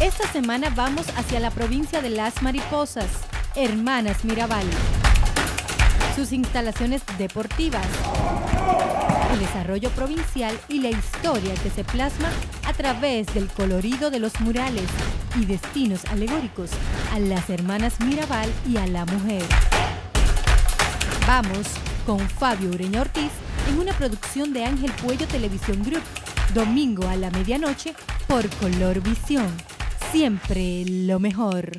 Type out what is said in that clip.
Esta semana vamos hacia la provincia de Las Mariposas, Hermanas Mirabal. Sus instalaciones deportivas, el desarrollo provincial y la historia que se plasma a través del colorido de los murales y destinos alegóricos a las hermanas Mirabal y a la mujer. Vamos con Fabio Ureña Ortiz en una producción de Ángel Puello Televisión Group, domingo a la medianoche por Color Visión. Siempre lo mejor.